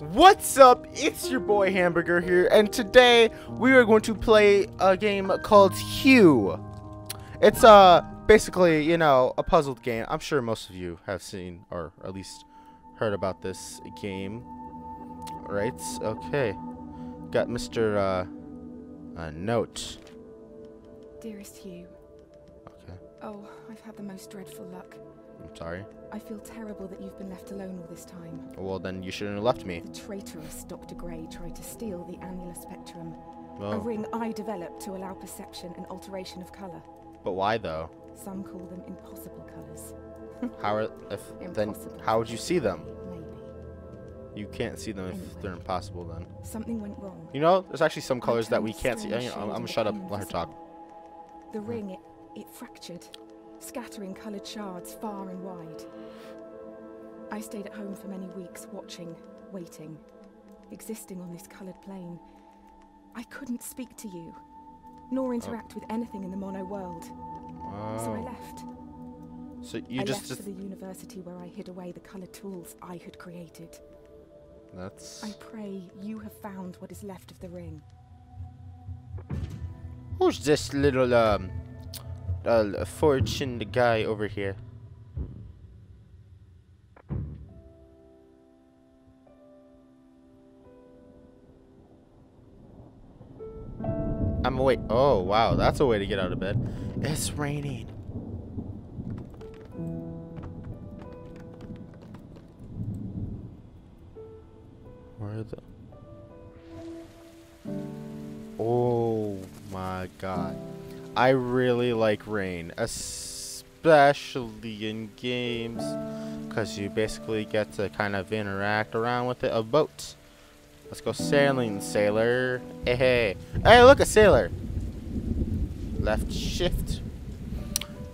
What's up? It's your boy Hamburger here, and today we are going to play a game called Hue. It's uh basically, you know, a puzzled game. I'm sure most of you have seen or at least heard about this game. Right? Okay. Got Mr. uh a note. Dearest Hue, Okay. oh, I've had the most dreadful luck. I'm sorry. I feel terrible that you've been left alone all this time. Well, then you shouldn't have left me. The traitorous Dr. Gray tried to steal the annular spectrum, a ring I developed to allow perception and alteration of colour. but why though? Some call them impossible colours. How are if then how would you see them? Maybe. You can't see them if they're impossible then. Something went wrong. You know, there's actually some colors that we can't see. shade I'm gonna shut up. Let her talk. The ring, it, it fractured, scattering coloured shards far and wide. I stayed at home for many weeks, watching, waiting, existing on this coloured plane. I couldn't speak to you, nor interact with anything in the mono world, so I Oh. left. So you I just, left for the university where I hid away the coloured tools I had created. that's I pray you have found what is left of the ring. who's this little um uh fortune guy over here? I'm awake. Oh wow, that's a way to get out of bed. It's raining. Where the? Oh my god. I really like rain, especially in games, because you basically get to kind of interact around with it. A boat. Let's go sailing, sailor. Hey, hey. Hey, look, a sailor. Left shift.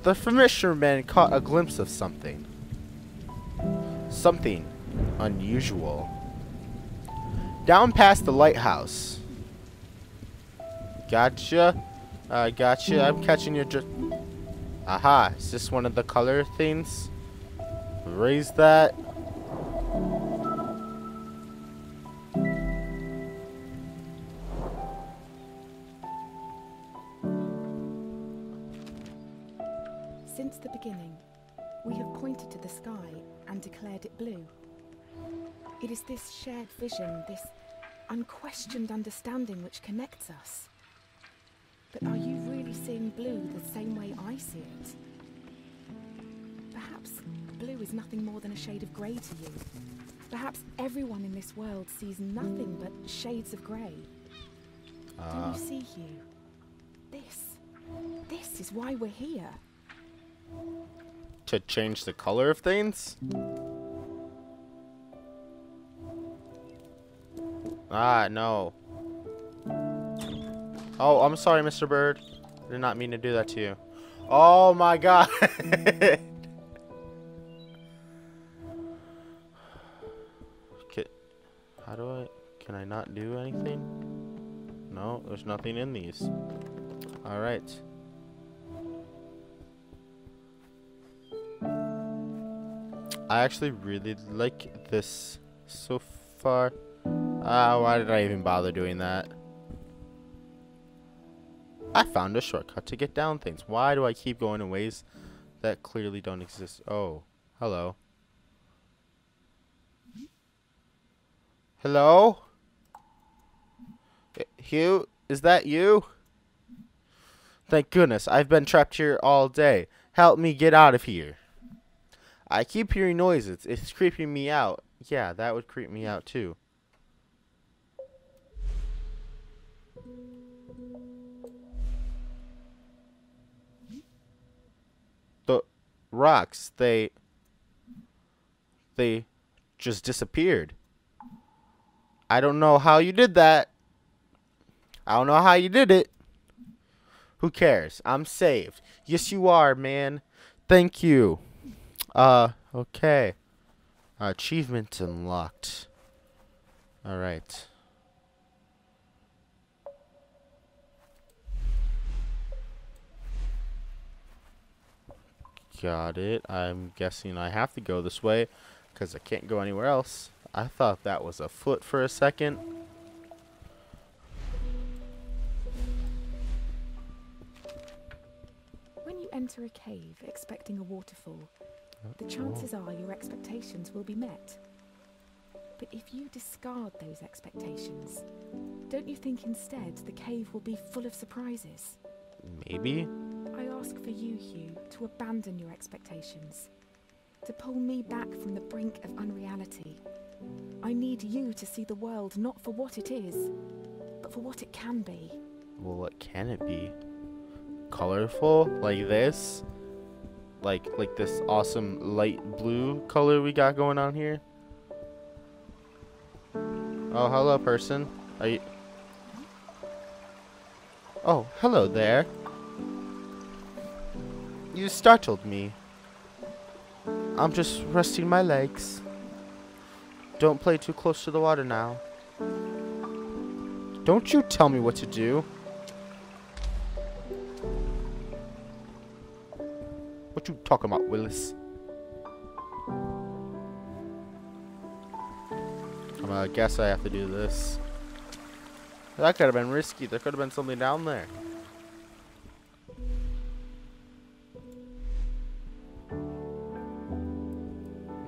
The fisherman caught a glimpse of something. Something unusual. Down past the lighthouse. Gotcha. Uh, gotcha. I'm catching your drift. Aha. Is this one of the color things? Raise that. Since the beginning, we have pointed to the sky and declared it blue. It is this shared vision, this unquestioned understanding which connects us. But are you really seeing blue the same way I see it? Perhaps blue is nothing more than a shade of grey to you. Perhaps everyone in this world sees nothing but shades of grey. Do Uh, you see, Hue? This. This is why we're here. to change the color of things? Ah, no. Oh, I'm sorry, Mr. Bird. I did not mean to do that to you. Oh my god. Ca- How do I... Can I not do anything? No, there's nothing in these. Alright. I actually really like this so far. Ah, why did I even bother doing that? I found a shortcut to get down things. Why do I keep going in ways that clearly don't exist? Oh, hello. Hello? Eh, Hue, is that you? Thank goodness, I've been trapped here all day. Help me get out of here. I keep hearing noises. It's creeping me out. Yeah, that would creep me out too. Rocks, they they just disappeared. I don't know how you did that. I don't know how you did it. Who cares? I'm saved. Yes, you are, man. Thank you. Uh, okay. Achievement unlocked. Alright. Got it. I'm guessing I have to go this way because I can't go anywhere else. I thought that was a foot for a second. When you enter a cave expecting a waterfall, the oh. chances are your expectations will be met. But if you discard those expectations, don't you think instead the cave will be full of surprises? Maybe? For you, Hue, to abandon your expectations, to pull me back from the brink of unreality. I need you to see the world not for what it is, but for what it can be. Well, what can it be? Colorful? Like this? Like like this awesome light blue color we got going on here? Oh, hello, person. Are you... Oh, hello there. You startled me. I'm just resting my legs. Don't play too close to the water now. Don't you tell me what to do. What you talking about, Willis? Gonna guess I have to do this. That could have been risky. There could have been something down there.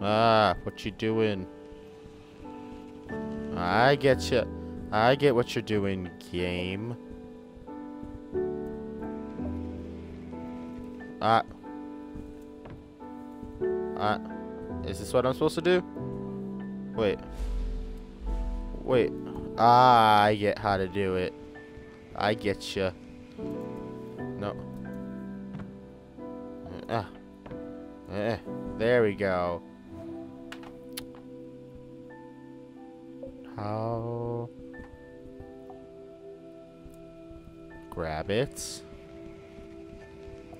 Ah, what you doing? I get you. I get what you're doing, game. Ah. Ah. is this what I'm supposed to do? Wait. Wait. Ah, I get how to do it. I get you. No. Ah. Eh, there we go. How? Grab it.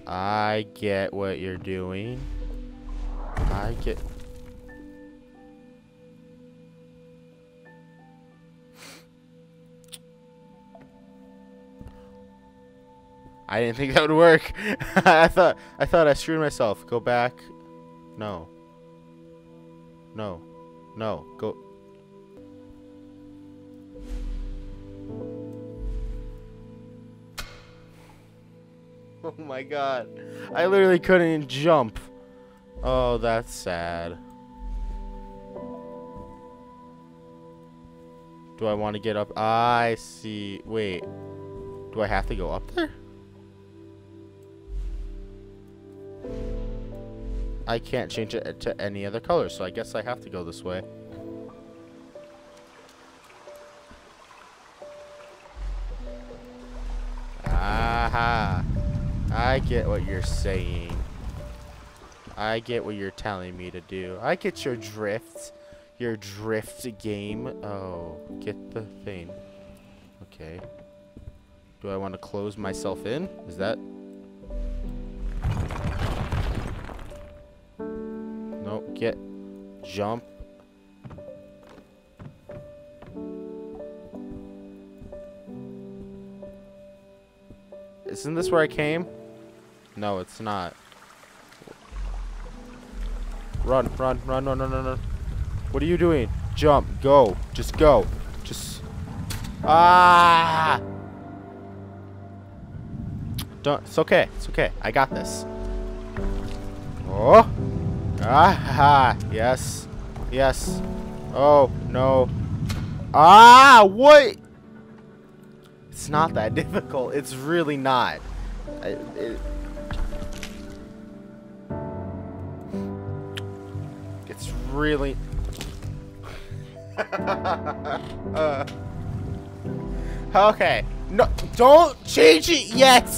I get what you're doing. I get... I didn't think that would work. I thought I thought I screwed myself. Go back. No. No. No. Go. Oh my god. I literally couldn't jump. Oh, that's sad. Do I want to get up? I see. Wait. Do I have to go up there? I can't change it to any other color, so I guess I have to go this way. Get what you're saying. I get what you're telling me to do. I get your drift. Your drift game. Oh, get the thing. Okay. Do I want to close myself in? Is that... Nope. Get... Jump. Isn't this where I came? No, it's not. Run, run, run, run, run, run, run. What are you doing? Jump, go, just go. Just... Ah! Don't, it's okay, it's okay. I got this. Oh! Ah! Yes. Yes. Oh, no. Ah! What? It's not that difficult. It's really not. I, it, really... uh, okay. No, don't change it yet!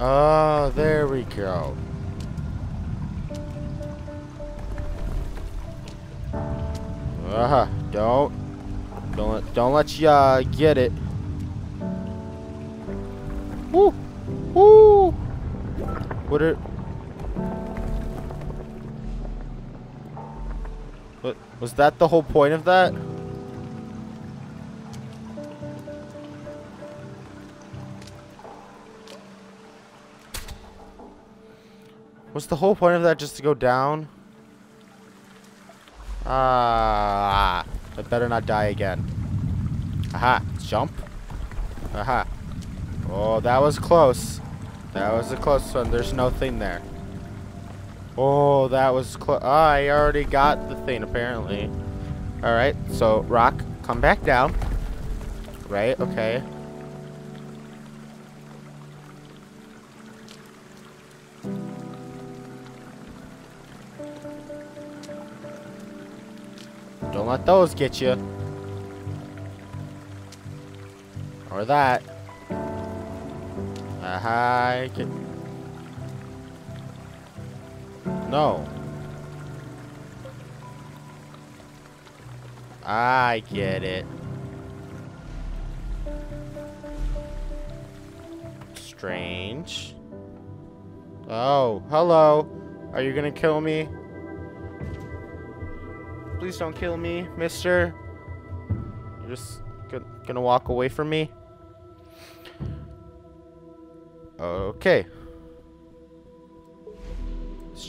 Oh, there we go. Uh, don't, don't, let, don't let you uh, get it. Woo, woo. What are? Was that? The whole point of that? Was the whole point of that just to go down? Ah, I better not die again. Aha, jump. Aha. Oh, that was close. That was a close one. There's no thing there. Oh, that was close. Oh, ah, I already got the thing, apparently. Alright, so, Rock, come back down. Right, okay. Don't let those get you. Or that. Aha. No. I get it. Strange. Oh, hello. Are you gonna kill me? Please don't kill me, mister. You're just gonna walk away from me? Okay.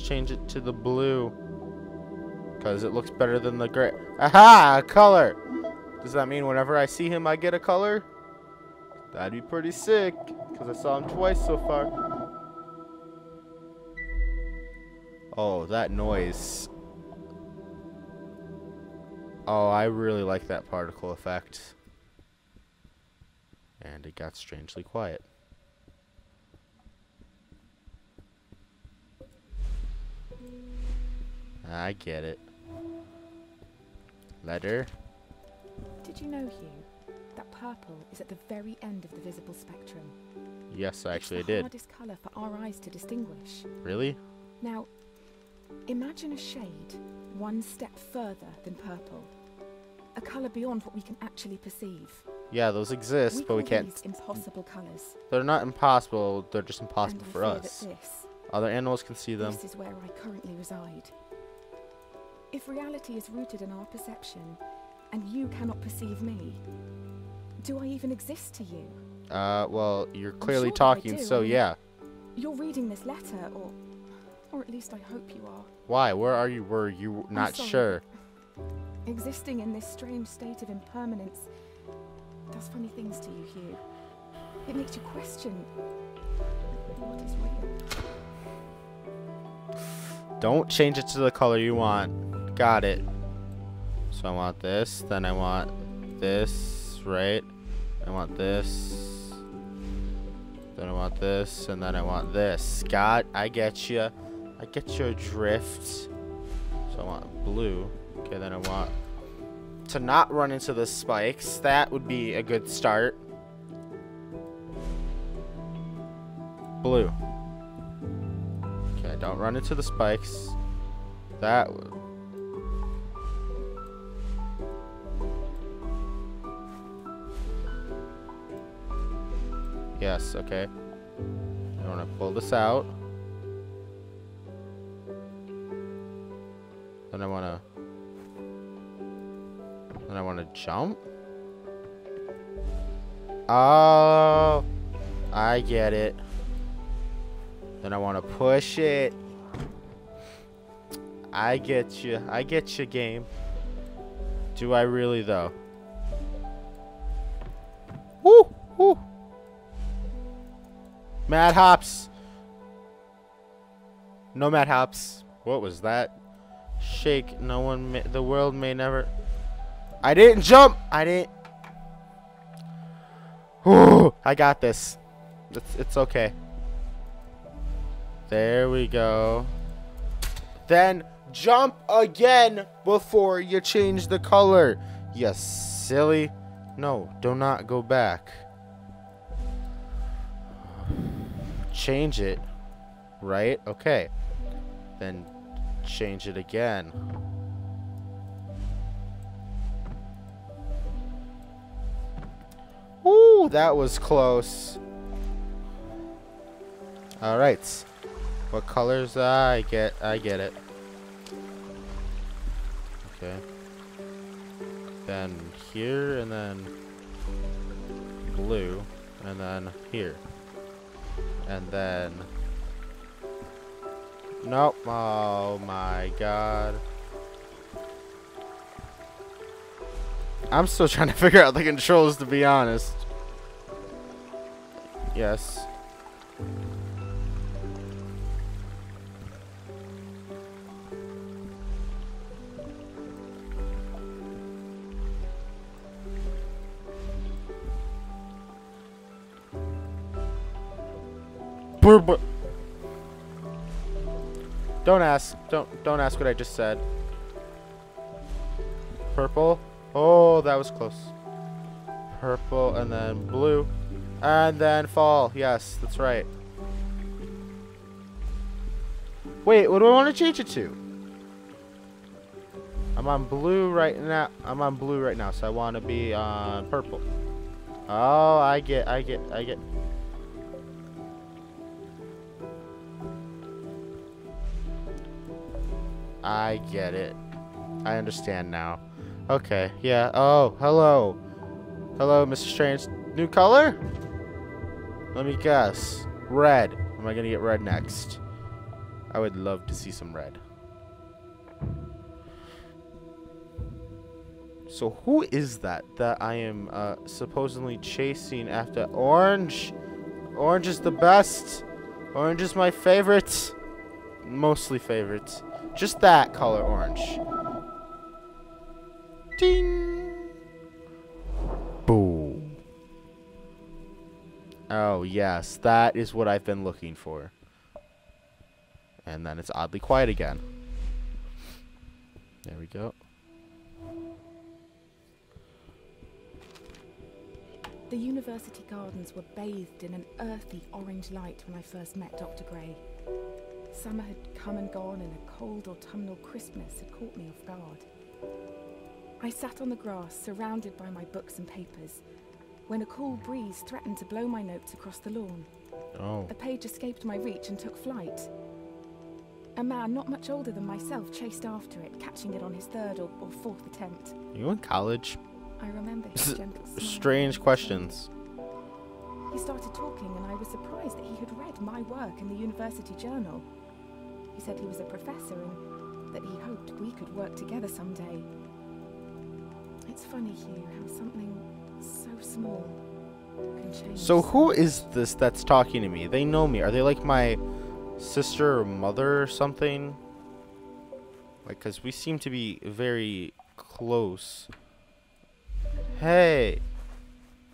Change it to the blue. Because it looks better than the gray. Aha! A color! Does that mean whenever I see him, I get a color? That'd be pretty sick. Because I saw him twice so far. Oh, that noise. Oh, I really like that particle effect. And it got strangely quiet. I get it. Letter. Did you know, Hue, that purple is at the very end of the visible spectrum? Yes, I actually it's I the did. hardest colour for our eyes to distinguish. Really? Now, imagine a shade one step further than purple. A colour beyond what we can actually perceive. Yeah, those exist, we but we can't. these impossible colours. They're not impossible. They're just impossible for us. That this, Other animals can see them. this is where I currently reside. If reality is rooted in our perception, and you cannot perceive me, do I even exist to you? Uh, well, you're clearly sure talking, do, so yeah. You're reading this letter, or, or at least I hope you are. Why? Where are you? Were you not sure? Existing in this strange state of impermanence does funny things to you, Hue. It makes you question what is real. Don't change it to the color you want. Got it. So I want this, then I want this, right? I want this. Then I want this, and then I want this. Scott, I get you. I get your drift. So I want blue. Okay, then I want to not run into the spikes. That would be a good start. Blue. Don't run into the spikes. That would. Yes, okay. I want to pull this out. Then I want to. Then I want to jump. Oh, I get it. Then I want to push it. I get you. I get you, game. Do I really, though? Woo! Woo! Mad Hops. No Mad Hops. What was that? Shake. No one. May, the world may never. I didn't jump. I didn't. Whew, I got this. It's it's okay. There we go. Then jump again before you change the color. You silly. No, do not go back. Change it. Right? Okay. Then change it again. Ooh, that was close. All right. What colors? Ah, I get. I get it. Okay. Then here, and then blue, and then here, and then. Nope. Oh my God. I'm still trying to figure out the controls, to be honest. Yes. Burb- Don't ask. Don't don't ask what I just said. Purple. Oh, that was close. Purple and then blue. And then fall. Yes, that's right. Wait, what do I want to change it to? I'm on blue right now. I'm on blue right now, so I want to be on purple. Oh, I get, I get, I get. I get it. I understand now. Okay, yeah. Oh, hello. Hello, Mr. Strange. New color? Let me guess. Red. Am I gonna get red next? I would love to see some red. So who is that that I am uh, supposedly chasing after? Orange? Orange is the best. Orange is my favorite. Mostly favorite. Just that color orange. Ding. Boom. Oh, yes. That is what I've been looking for. And then it's oddly quiet again. There we go. The university gardens were bathed in an earthy orange light when I first met Dr. Gray. Summer had come and gone, and a cold autumnal crispness had caught me off guard. I sat on the grass, surrounded by my books and papers, when a cool breeze threatened to blow my notes across the lawn. Oh. A page escaped my reach and took flight. A man not much older than myself chased after it, catching it on his third or, or fourth attempt. You in college? I remember his gentle smile. Strange questions. He started talking, and I was surprised that he had read my work in the university journal. He said he was a professor and that he hoped we could work together someday. It's funny, Hue, how something so small can change. So who is this that's talking to me? They know me. Are they like my sister or mother or something? Like, cause we seem to be very close. Hey,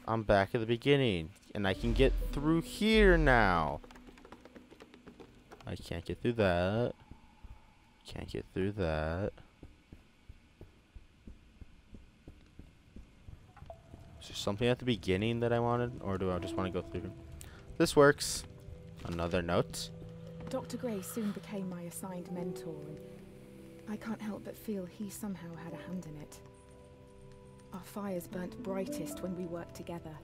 I'm back at the beginning, and I can get through here now. I can't get through that. Can't get through that. Is there something at the beginning that I wanted, or do I just want to go through? This works. Another note. Dr. Gray soon became my assigned mentor, and I can't help but feel he somehow had a hand in it. Our fires burnt brightest when we worked together.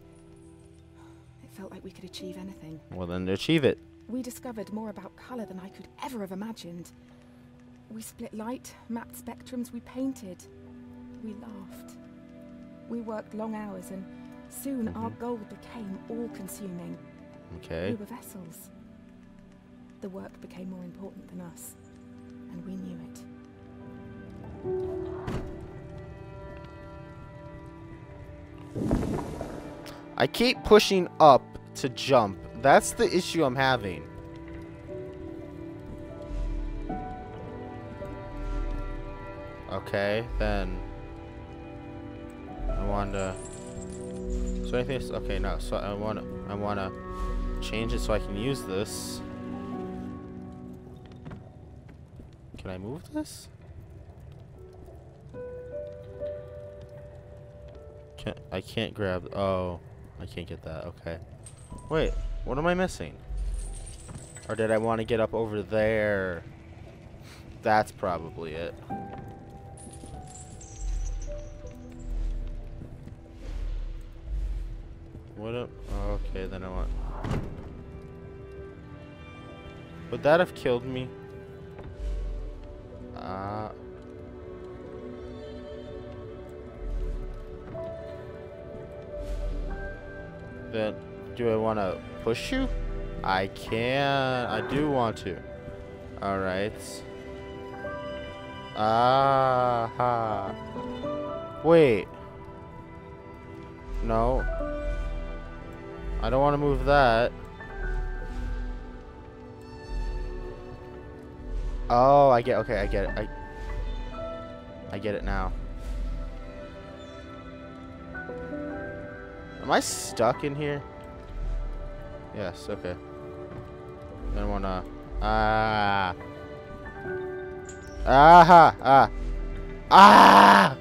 It felt like we could achieve anything. Well, then achieve it. We discovered more about colour than I could ever have imagined. We split light, mapped spectrums, we painted. We laughed. We worked long hours, and soon our Mhm. goal became all consuming. Okay. We were vessels. The work became more important than us, and we knew it. I keep pushing up to jump. That's the issue I'm having. Okay, then I want to. So anything? else- Okay, no. So I want to. I want to change it so I can use this. Can I move this? Can't, I can't grab. Oh, I can't get that. Okay. Wait, what am I missing? Or did I want to get up over there? That's probably it. What up? Okay, then I want. Would that have killed me? Uh. Then, do I want to push you? I can. I do want to. All right. Ah. -ha. Wait. No. I don't want to move that. Oh, I get. Okay, I get it. I. I get it now. Am I stuck in here? Yes. Okay. Then wanna. Ah. Aha! Ah! Ah!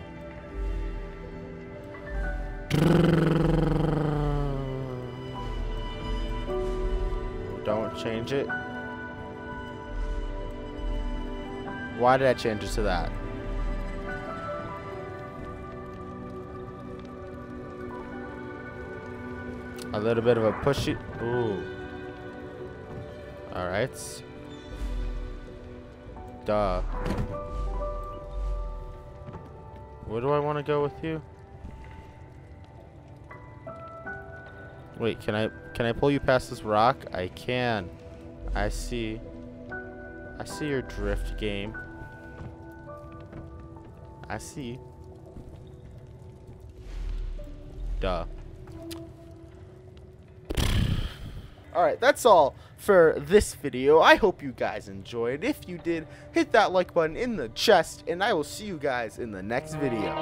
Don't change it. Why did I change it to that? A little bit of a pushy. Ooh. Alright. Duh. Where do I want to go with you? Wait, can I can I pull you past this rock? I can. I see. I see your drift game. I see. Duh. Alright, that's all for this video. I hope you guys enjoyed. If you did, hit that like button in the chest, and I will see you guys in the next video.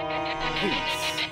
Peace.